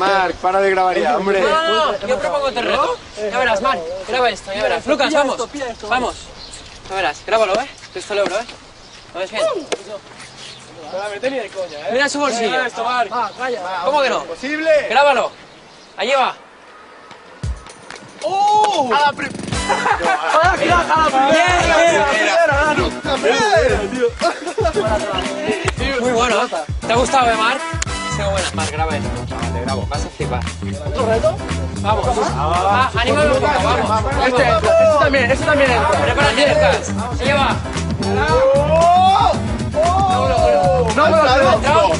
Marc, para de grabar ya, hombre. No, no, no, yo propongo otro reto. Ya verás, Marc, graba esto, ya verás. Lucas, vamos. Vamos. Ya verás, grábalo, ¿eh? Esto lo euro, ¿eh? ¿Lo ves bien? Mira su bolsillo. esto, Marc. ¿Cómo que no? ¿Posible? Grábalo. Allí va. ¡Oh! ¡Ah, Muy bueno. ¿Te ha gustado, eh, Marc? Ha sido buena. Marc, graba esto, chaval, te grabo. Vas a flipar. ¿Otro reto? Vamos. Ah, anímalo un poco, vamos. Este, este también, este también entra. Prepárate, Lucas. Allí va. No, no, no,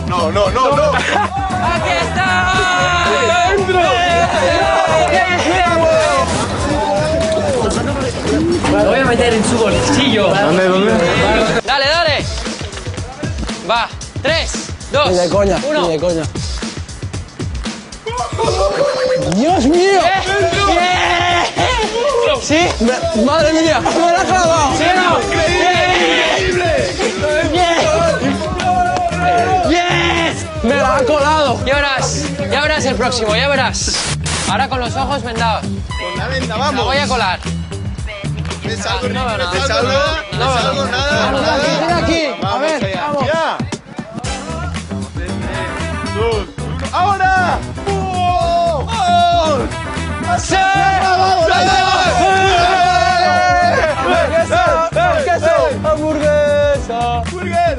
no, no, no, no. ¡Aquí está! Lo voy a meter en su bolsillo. ¿Dónde, dónde? Dale, dale. Va. Tres, dos, Ni de coña, uno. ni de coña. ¡Dios mío! ¡Bien! ¿Sí? Me- ¡Madre mía! ¡Me la ha clavado! ¿Sí no? ¡Yes! ¡Me la ha colado! Ya verás, ya verás el próximo, ya verás. Ahora con los ojos vendados. Con la venda, La vamos. voy a colar. ¿Me salgo? No, no, no. ¿Me salgo? ¿Me No, no. salgo? Nada, nada. aquí, ¡Hamburguesa! ¡Burger!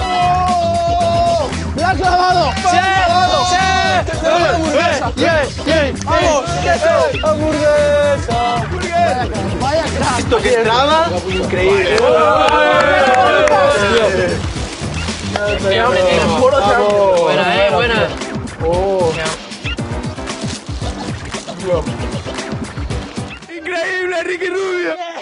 ¡Oh! ¡Me la clavado! ¡Me la ha clavado! ¡Sí! ¡Hamburguesa! ¡Bien! ¡Bien! ¡Vamos! ¡Queso! ¡Hamburguesa! ¡Vaya crack! Esto que entraba, increíble. Buena, eh, buena. Increíble, Ricky Rubio.